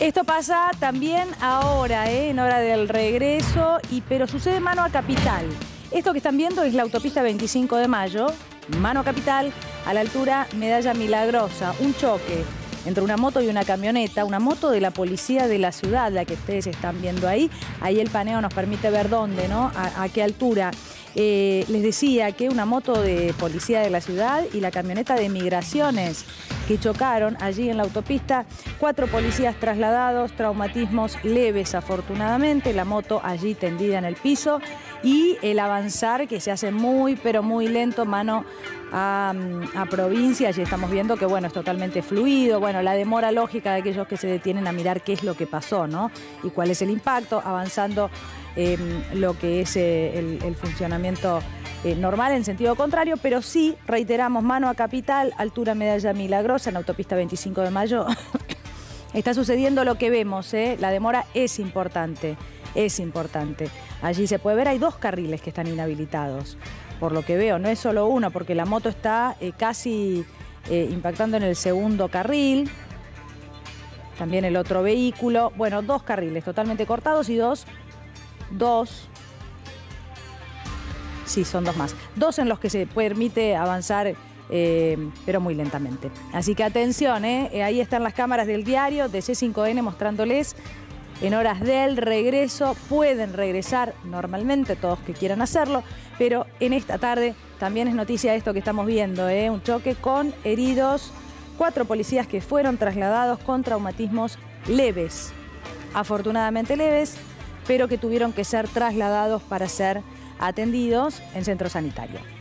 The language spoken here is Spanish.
Esto pasa también ahora, ¿eh? en hora del regreso, y, pero sucede mano a capital. Esto que están viendo es la autopista 25 de mayo, mano a capital, a la altura Medalla Milagrosa, un choque entre una moto y una camioneta, una moto de la policía de la ciudad, la que ustedes están viendo ahí. Ahí el paneo nos permite ver dónde, ¿no? A, qué altura. Eh, les decía que una moto de policía de la ciudad y la camioneta de migraciones que chocaron allí en la autopista. Cuatro policías trasladados, traumatismos leves afortunadamente, la moto allí tendida en el piso y el avanzar que se hace muy pero muy lento mano a, a, provincia, allí estamos viendo que bueno, es totalmente fluido, bueno, la demora lógica de aquellos que se detienen a mirar qué es lo que pasó, ¿no? Y cuál es el impacto, avanzando em, lo que es eh, el funcionamiento eh, normal en sentido contrario, pero sí, reiteramos, mano a capital, altura medalla milagrosa en autopista 25 de mayo. Está sucediendo lo que vemos, ¿eh? la demora es importante, es importante. Allí se puede ver, hay dos carriles que están inhabilitados, por lo que veo, no es solo uno, porque la moto está eh, casi impactando en el segundo carril, también el otro vehículo, bueno, dos carriles totalmente cortados y dos, dos Sí, son dos más. Dos en los que se permite avanzar, eh, pero muy lentamente. Así que atención, eh, eh, ahí están las cámaras del diario de C5N mostrándoles en horas del regreso. Pueden regresar normalmente, todos que quieran hacerlo, pero en esta tarde también es noticia esto que estamos viendo, un choque con heridos, cuatro policías que fueron trasladados con traumatismos leves, afortunadamente leves, pero que tuvieron que ser trasladados para ser atendidos en centro sanitario.